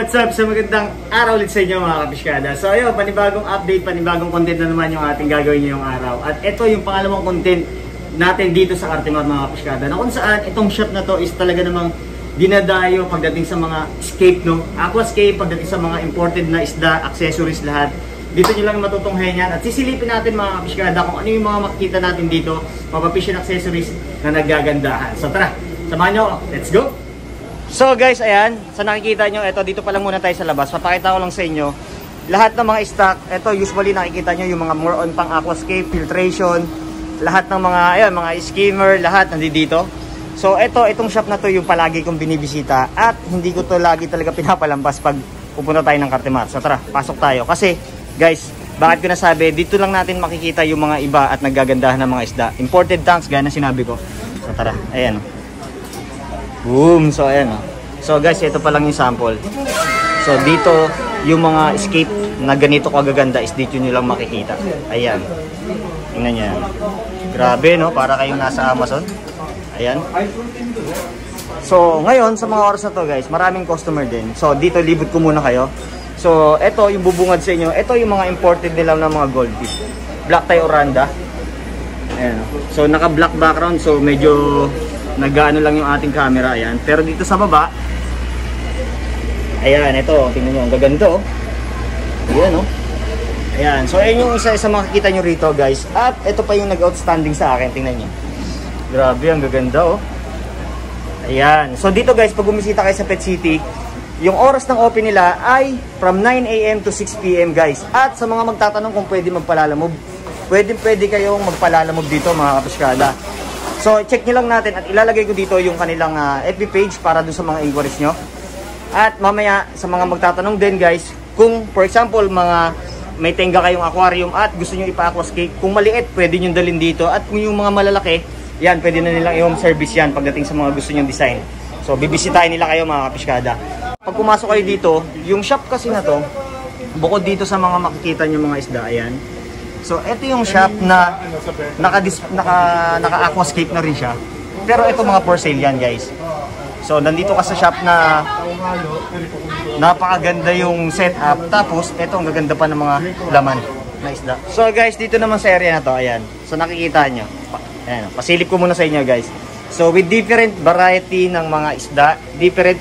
what's up? So magandang araw ulit sa inyo mga kapiskada. So ayun, panibagong update, panibagong content na naman yung ating gagawin ngayong araw. At ito yung pangalawang content natin dito sa Artemar mga kapiskada. Na kung saan itong shop na to is talaga namang dinadayo pagdating sa mga escape no. Aquascape pagdating sa mga imported na isda, accessories lahat. Dito nyo lang matutunghayan yan. At sisilipin natin mga kapiskada kung ano yung mga makikita natin dito, mga fishing accessories na nagagandahan. So tara, samahan nyo. Let's go! So guys, ayan, sa nakikita nyo, ito dito pa lang muna tayo sa labas. Papakita ko lang sa inyo, lahat ng mga stock, ito usually nakikita nyo yung mga more on pang aquascape, filtration, lahat ng mga, ayan, mga skimmer, lahat nandito. So ito, itong shop na to yung palagi kong binibisita at hindi ko to lagi talaga pinapalampas pag pupunta tayo ng Cartimar. So tara, pasok tayo. Kasi guys, bakit ko nasabi, dito lang natin makikita yung mga iba at nagagandahan ng mga isda. Imported tanks, gaya na sinabi ko. So tara, ayan. Boom! So ayan oh. So guys, ito pa lang yung sample. So dito, yung mga escape na ganito kagaganda is dito nyo lang makikita. Ayan. Tingnan nyo yan. Grabe no, para kayong nasa Amazon. Ayan. So ngayon, sa mga oras na to guys, maraming customer din. So dito, libot ko muna kayo. So ito yung bubungad sa inyo. Ito yung mga imported nila ng mga goldfish. Black tie oranda. Ayan. So naka black background, so medyo nag-ano lang yung ating camera, ayan. Pero dito sa baba, ayan, ito, tingnan nyo, ang gaganda, oh. Ayan, oh. Ayan, so ayan yung isa-isa makikita nyo rito, guys. At ito pa yung nag-outstanding sa akin, tingnan nyo. Grabe, ang gaganda, oh. Ayan, so dito guys, pag bumisita kayo sa Pet City, yung oras ng open nila ay from 9am to 6pm guys. At sa mga magtatanong kung pwede magpalalamove, pwede pwede kayong magpalalamove dito mga kapiskada. So, check nyo lang natin at ilalagay ko dito yung kanilang uh, FB page para dun sa mga inquiries nyo. At mamaya, sa mga magtatanong din guys, kung for example, mga may tenga kayong aquarium at gusto nyo ipa-aquascape, kung maliit, pwede nyo dalhin dito. At kung yung mga malalaki, yan, pwede na nilang i-home service yan pagdating sa mga gusto nyo design. So, bibisitahin nila kayo mga kapiskada. Pag pumasok kayo dito, yung shop kasi na to, bukod dito sa mga makikita nyo mga isda, ayan, So, ito yung shop na naka, naka, naka aquascape na rin siya. Pero ito mga for sale yan, guys. So, nandito ka sa shop na napakaganda yung setup. Tapos, ito ang gaganda pa ng mga laman na isda. So, guys, dito naman sa area na to, ayan. So, nakikita nyo. Ayan, pasilip ko muna sa inyo, guys. So, with different variety ng mga isda, different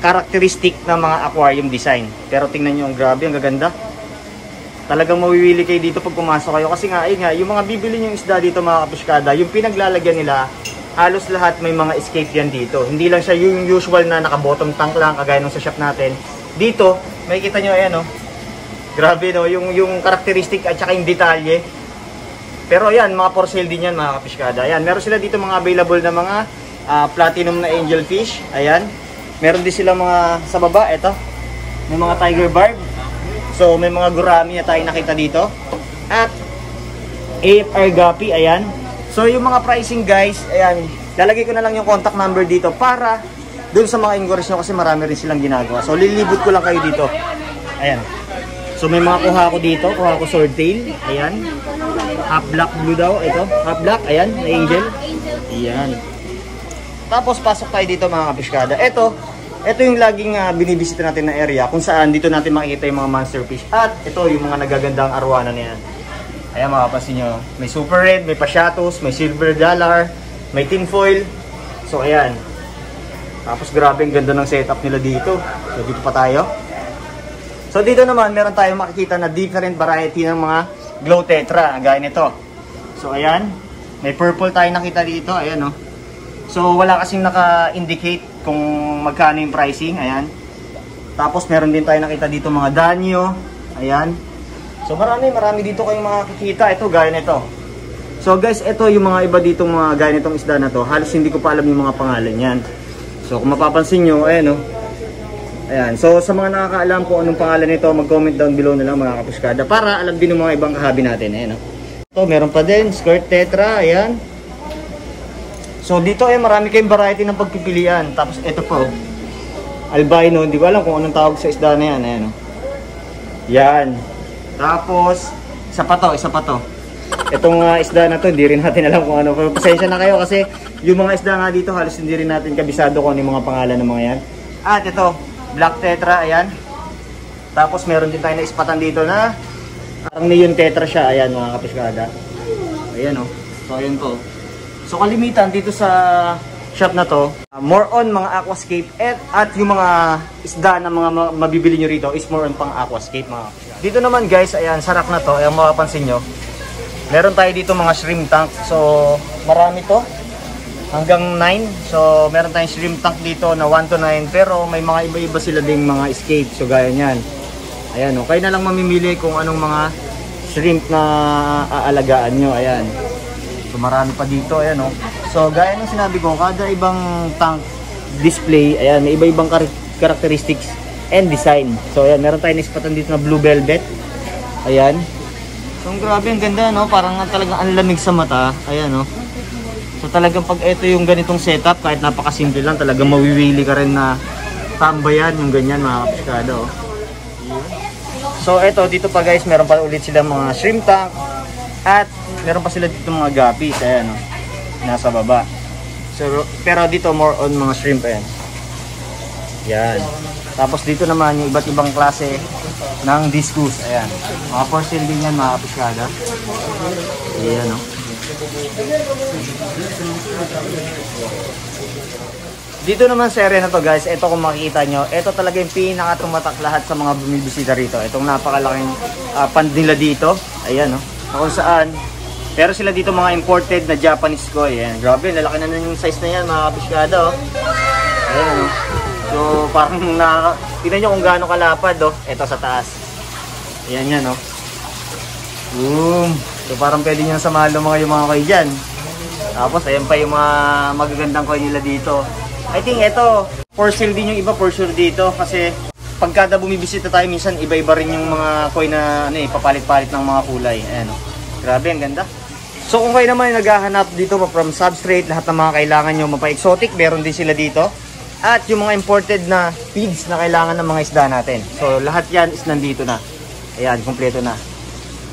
characteristic ng mga aquarium design. Pero tingnan nyo, ang grabe, ang gaganda talagang mawiwili kayo dito pag pumasok kayo. Kasi nga, ayun nga, yung mga bibili yung isda dito mga kapuskada, yung pinaglalagyan nila, halos lahat may mga escape yan dito. Hindi lang siya yung usual na naka-bottom tank lang, kagaya nung sa shop natin. Dito, makikita nyo, ayan, no? Grabe, no? Yung, yung karakteristik at saka yung detalye. Pero ayan, mga for sale din yan, mga kapiskada. Ayan, meron sila dito mga available na mga uh, platinum na angelfish. Ayan. Meron din sila mga sa baba, eto. May mga tiger barb. So, may mga gurami na tayo nakita dito. At AFR Guppy, ayan. So, yung mga pricing guys, ayan, lalagay ko na lang yung contact number dito para dun sa mga inquiries nyo kasi marami rin silang ginagawa. So, lilibot ko lang kayo dito. Ayan. So, may mga kuha ko dito. Kuha ko swordtail. Ayan. Half black blue daw. Ito. Half black. Ayan. Na angel. Ayan. Tapos, pasok tayo dito mga kapiskada. Ito, ito yung laging uh, binibisita natin na area kung saan dito natin makikita yung mga monster fish. At ito yung mga nagagandang arwana niyan. Ayan makapansin nyo, may super red, may pasyatos, may silver dollar, may tinfoil. So ayan. Tapos grabe ang ganda ng setup nila dito. So dito pa tayo. So dito naman meron tayong makikita na different variety ng mga glow tetra. Gaya nito. So ayan. May purple tayo nakita dito. Ayan oh. So wala kasing naka-indicate kung magkano yung pricing. Ayan. Tapos meron din tayo nakita dito mga danyo. Ayan. So marami, marami dito kayong makikita. Ito gaya nito. So guys, ito yung mga iba dito mga gaya nitong isda na to. Halos hindi ko pa alam yung mga pangalan yan. So kung mapapansin nyo, ayan o. Oh. Ayan. So sa mga nakakaalam kung anong pangalan nito, mag-comment down below na lang mga kapuskada. Para alam din ng mga ibang kahabi natin. Ayan o. Oh. Ito, meron pa din. Skirt tetra. Ayan. So dito ay marami kayong variety ng pagpipilian. Tapos ito po. Albino, hindi ko alam kung anong tawag sa isda na yan. Ayan, oh. yan. Tapos, isa pa to, isa pa to. Itong uh, isda na to, hindi rin natin alam kung ano. Pasensya na kayo kasi yung mga isda nga dito, halos hindi rin natin kabisado kung ano yung mga pangalan ng mga yan. At ito, Black Tetra, ayan. Tapos meron din tayo na ispatan dito na parang neon tetra siya. Ayan mga kapiskada. Ayan. Oh. So ayan po. So kalimitan dito sa shop na to, uh, more on mga aquascape at, at yung mga isda na mga mabibili nyo rito is more on pang aquascape mga Dito naman guys, ayan, sa rack na to, ayan mapapansin nyo, meron tayo dito mga shrimp tank. So marami to, hanggang 9. So meron tayong shrimp tank dito na 1 to 9 pero may mga iba-iba sila ding mga escape. So gaya niyan. Ayan, oh, na lang mamimili kung anong mga shrimp na aalagaan nyo. Ayan. So marami pa dito, ayan oh. So gaya ng sinabi ko, kada ibang tank display, ayan, may iba-ibang characteristics and design. So ayan, meron tayong ispatan dito na blue velvet. Ayan. So grabe, ang ganda no, parang talagang ang lamig sa mata. Ayan no. So talagang pag ito yung ganitong setup, kahit napakasimple lang, talagang mawiwili ka rin na tambayan yung ganyan mga kapiskado. Oh. So ito, dito pa guys, meron pa ulit silang mga shrimp tank at meron pa sila dito mga guppies, ayan o. Nasa baba. So, pero dito more on mga shrimp ayan. Yan. Tapos dito naman yung iba't ibang klase ng discus. Ayan. Mga porcelain din yan mga kapisyada. Ayan o. Oh. Dito naman sa area na to guys, ito kung makikita nyo, ito talaga yung pinaka tumatak lahat sa mga bumibisita rito. Itong napakalaking uh, pand nila dito. Ayan o. Oh. Kung saan pero sila dito mga imported na Japanese koi. Ayan. Grabe, lalaki na na yung size na yan mga kapiskada. Oh. Ayan. Oh. So, parang na... Tignan nyo kung gaano kalapad. Oh. Ito sa taas. Ayan yan. Oh. Boom. So, parang pwede nyo samahan mga yung mga koi dyan. Tapos, ayan pa yung mga magagandang koi nila dito. I think ito, for sale din yung iba for sure dito. Kasi, pagkada bumibisita tayo, minsan iba-iba rin yung mga koi na ano, eh, papalit-palit ng mga kulay. Ayan. Oh. Grabe, ang ganda. So kung kayo naman naghahanap dito from substrate, lahat ng mga kailangan nyo mapa-exotic, meron din sila dito. At yung mga imported na feeds na kailangan ng mga isda natin. So lahat yan is nandito na. Ayan, kompleto na.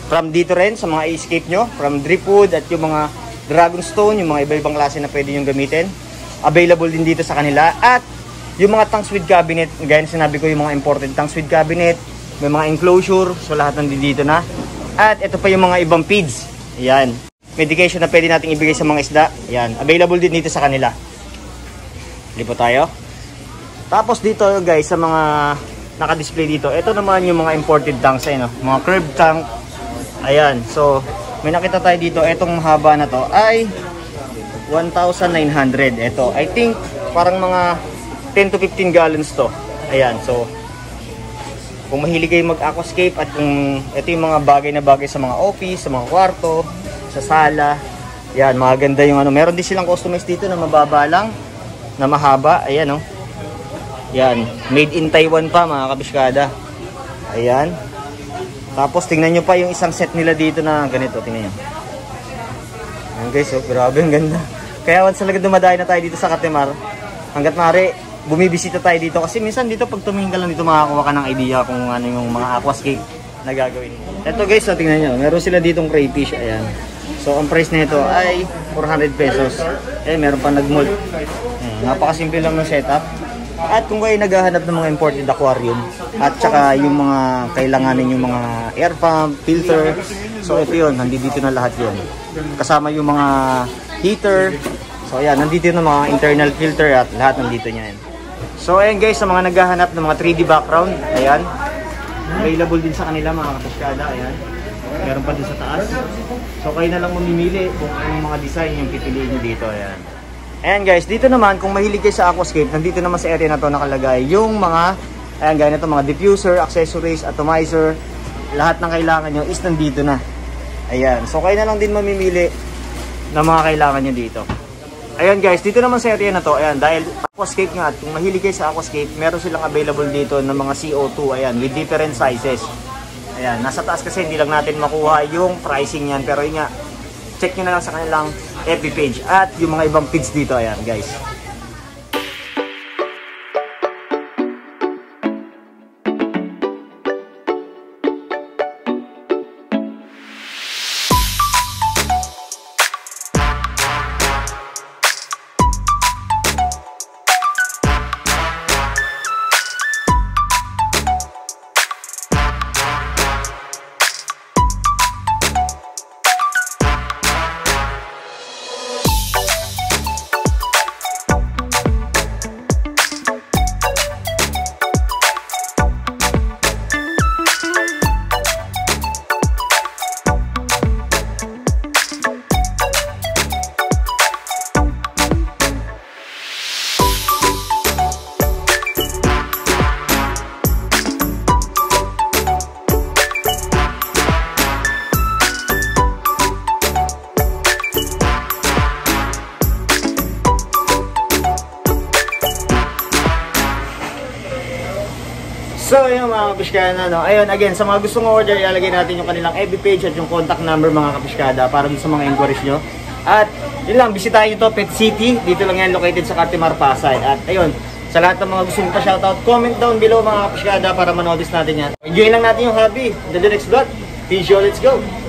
From dito rin sa mga escape nyo, from dripwood at yung mga dragonstone, yung mga iba-ibang klase na pwede nyo gamitin. Available din dito sa kanila. At yung mga tanks with cabinet, gaya na sinabi ko yung mga imported tanks with cabinet, may mga enclosure, so lahat nandito na. At ito pa yung mga ibang feeds. Ayan medication na pwede nating ibigay sa mga isda. Yan, available din dito sa kanila. Lipo tayo. Tapos dito guys, sa mga naka-display dito, ito naman yung mga imported tanks ay no? mga curb tank. Ayan, so may nakita tayo dito, itong haba na to ay 1,900. Ito, I think parang mga 10 to 15 gallons to. Ayan, so kung mahilig kayo mag-aquascape at kung ito yung mga bagay na bagay sa mga office, sa mga kwarto, sa sala. Yan, maganda yung ano. Meron din silang customized dito na mababa lang, na mahaba. Ayan, oh. Yan, made in Taiwan pa mga kabiskada. Ayan. Tapos tingnan nyo pa yung isang set nila dito na ganito, tingnan nyo. Ayan guys, oh, grabe ang ganda. Kaya once talaga dumadayo na tayo dito sa Katimar, hanggat mari, bumibisita tayo dito. Kasi minsan dito pag tumingin ka lang dito makakuha ka ng idea kung ano yung mga aquascape na gagawin. Ito guys, oh, tingnan nyo. Meron sila ditong crayfish. Ayan. So, ang price nito ay 400 pesos. Eh, meron pa nag-mold. Hmm, napakasimple lang ng setup. At kung kayo naghahanap ng mga imported aquarium at saka yung mga kailanganin yung mga air pump, filter, so ito yun, nandito na lahat yun. Kasama yung mga heater, so ayan, nandito na mga internal filter at lahat nandito niya yan. So ayan guys, sa mga naghahanap ng mga 3D background, ayan, available din sa kanila mga kapaskada, ayan. Meron pa din sa taas. So kayo na lang mamimili kung anong mga design yung pipiliin nyo dito. Ayan. Ayan guys, dito naman kung mahilig kayo sa aquascape, nandito naman sa area na to nakalagay yung mga ayan gaya na to, mga diffuser, accessories, atomizer, lahat ng kailangan nyo is nandito na. Ayan. So kayo na lang din mamimili ng mga kailangan nyo dito. Ayan guys, dito naman sa area na to, ayan, dahil aquascape nga at kung mahilig kayo sa aquascape, meron silang available dito ng mga CO2, ayan, with different sizes. Ayan, nasa taas kasi hindi lang natin makuha yung pricing niyan. Pero yun nga, check nyo na lang sa kanilang FB page at yung mga ibang feeds dito. Ayan, guys. Kapiskada, no? Ayun, again, sa mga gustong order, ilalagay natin yung kanilang FB page at yung contact number mga kapiskada para sa mga inquiries nyo. At, yun lang, bisitahin nyo to, Pet City. Dito lang yan, located sa Cartimar, Pasay. At, ayun, sa lahat ng mga gusto mong pa-shoutout, comment down below mga kapiskada para manotis natin yan. Enjoy lang natin yung hobby. The next vlog. Peace, yo, let's go!